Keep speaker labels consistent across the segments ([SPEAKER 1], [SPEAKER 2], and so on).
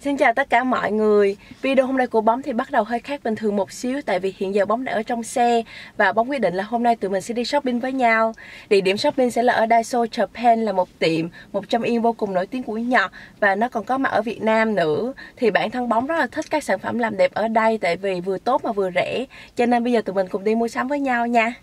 [SPEAKER 1] Xin chào tất cả mọi người. Video hôm nay của bóng thì bắt đầu hơi khác bình thường một xíu, Tại vì hiện giờ bóng đã ở trong xe Và bóng quyết định là hôm nay tụi mình sẽ đi shopping với nhau. Địa điểm shopping sẽ là ở Daiso, Japan Là một tiệm 100 yên vô cùng nổi tiếng của Nhật Và nó còn có mặt ở Việt Nam nữa. Thì bản thân bóng rất là thích các sản phẩm làm đẹp ở đây, Tại vì vừa tốt mà vừa rẻ. Cho nên bây giờ tụi mình cùng đi mua sắm với nhau nha.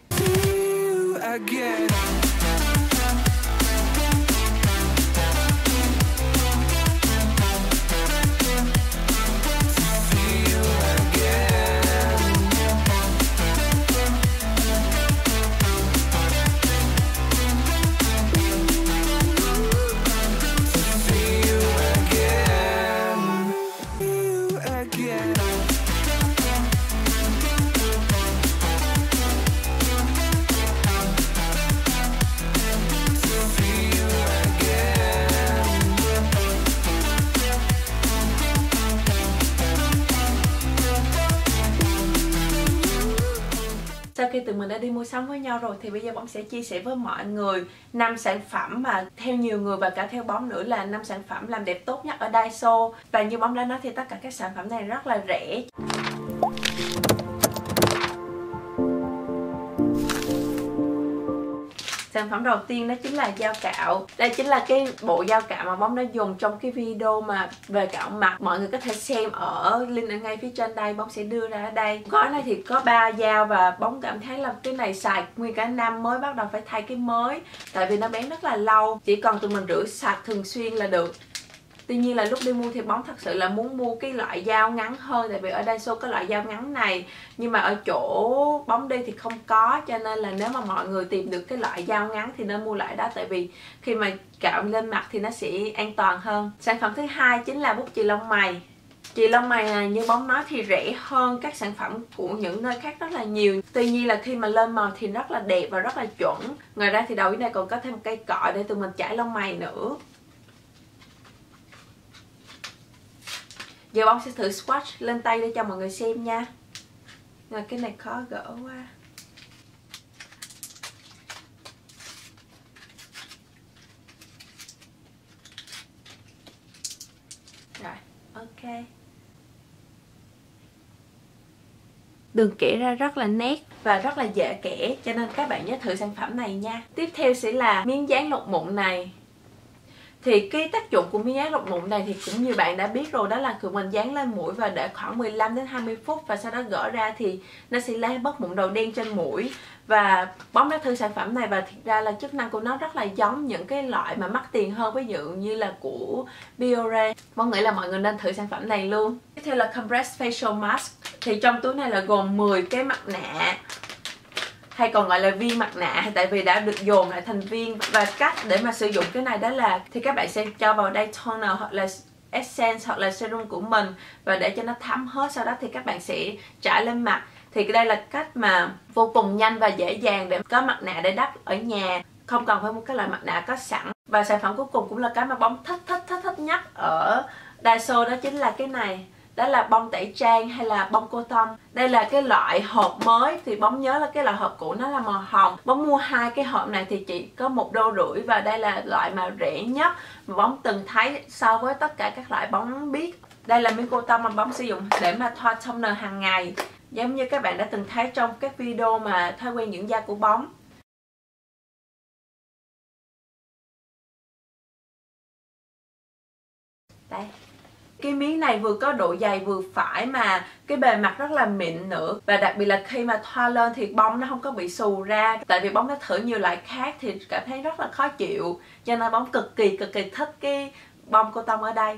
[SPEAKER 1] Khi tụi mình đã đi mua sắm với nhau rồi thì bây giờ bóng sẽ chia sẻ với mọi người năm sản phẩm mà theo nhiều người và cả theo bóng nữa là năm sản phẩm làm đẹp tốt nhất ở Daiso. Và như bóng đã nói thì tất cả các sản phẩm này rất là rẻ. Sản phẩm đầu tiên đó chính là dao cạo. Đây chính là cái bộ dao cạo mà bóng đã dùng trong cái video mà về cạo mặt. Mọi người có thể xem ở link ở ngay phía trên đây, Bóng sẽ đưa ra ở đây. Gói này thì có 3 dao và bóng cảm thấy là cái này xài nguyên cả năm mới bắt đầu phải thay cái mới, Tại vì nó bén rất là lâu. Chỉ cần tụi mình rửa sạch thường xuyên là được. Tuy nhiên là lúc đi mua thì bóng thật sự là muốn mua cái loại dao ngắn hơn, Tại vì ở đây số có loại dao ngắn này, Nhưng mà ở chỗ bóng đi thì không có, Cho nên là nếu mà mọi người tìm được cái loại dao ngắn thì nên mua lại đó, Tại vì khi mà cạo lên mặt thì nó sẽ an toàn hơn. Sản phẩm thứ hai chính là bút chì lông mày. Chì lông mày này như bóng nói thì rẻ hơn các sản phẩm của những nơi khác rất là nhiều. Tuy nhiên là khi mà lên màu thì rất là đẹp và rất là chuẩn. Ngoài ra thì đầu dưới này còn có thêm một cây cọ để tụi mình chải lông mày nữa. Giờ bông sẽ thử swatch lên tay để cho mọi người xem nha. Rồi cái này khó gỡ quá. Rồi, ok. Đường kẻ ra rất là nét và rất là dễ kẻ Cho nên các bạn nhớ thử sản phẩm này nha. Tiếp theo sẽ là miếng dán lột mụn này thì cái tác dụng của miếng dán lọc mụn này thì cũng như bạn đã biết rồi, đó là khi mình dán lên mũi và để khoảng 15 đến 20 phút và sau đó gỡ ra thì nó sẽ lấy bớt mụn đầu đen trên mũi và bóng đá thử sản phẩm này. Và thực ra là chức năng của nó rất là giống những cái loại mà mắc tiền hơn, ví dụ như là của Biore. Mong nghĩ là mọi người nên thử sản phẩm này luôn. Tiếp theo là compress Facial Mask. Thì trong túi này là gồm 10 cái mặt nạ hay còn gọi là viên mặt nạ, tại vì đã được dồn lại thành viên và cách để mà sử dụng cái này đó là, thì các bạn sẽ cho vào đây toner hoặc là essence hoặc là serum của mình và để cho nó thấm hết. Sau đó thì các bạn sẽ trải lên mặt. Thì đây là cách mà vô cùng nhanh và dễ dàng để có mặt nạ để đắp ở nhà. Không cần phải một cái loại mặt nạ có sẵn. Và sản phẩm cuối cùng cũng là cái mà bóng thích thích thích thích nhất ở Daiso, đó chính là cái này đó là bông tẩy trang hay là bông cô tông. Đây là cái loại hộp mới, thì bóng nhớ là cái loại hộp cũ, nó là màu hồng. Bóng mua hai cái hộp này thì chỉ có một đô rưỡi và đây là loại mà rẻ nhất mà bóng từng thấy so với tất cả các loại bóng biết. Đây là miếng cô tông mà bóng sử dụng để mà thoa toner hàng ngày, giống như các bạn đã từng thấy trong các video mà thói quen dưỡng da của bóng. Đây cái miếng này vừa có độ dày vừa phải mà cái bề mặt rất là mịn nữa. Và đặc biệt là khi mà thoa lên thì bông nó không có bị xù ra, tại vì bóng đã thử nhiều loại khác thì cảm thấy rất là khó chịu. Cho nên bóng cực kỳ cực kỳ thích cái bông cô tông ở đây.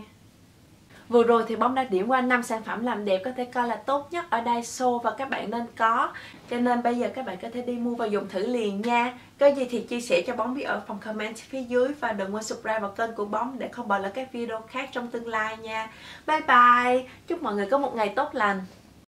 [SPEAKER 1] Vừa rồi thì bóng đã điểm qua 5 sản phẩm làm đẹp có thể coi là tốt nhất ở Daiso và các bạn nên có. Cho nên bây giờ các bạn có thể đi mua và dùng thử liền nha. Có gì thì chia sẻ cho bóng biết ở phần comment phía dưới Và đừng quên subscribe vào kênh của bóng để không bỏ lỡ các video khác trong tương lai nha. Bye bye. Chúc mọi người có một ngày tốt lành.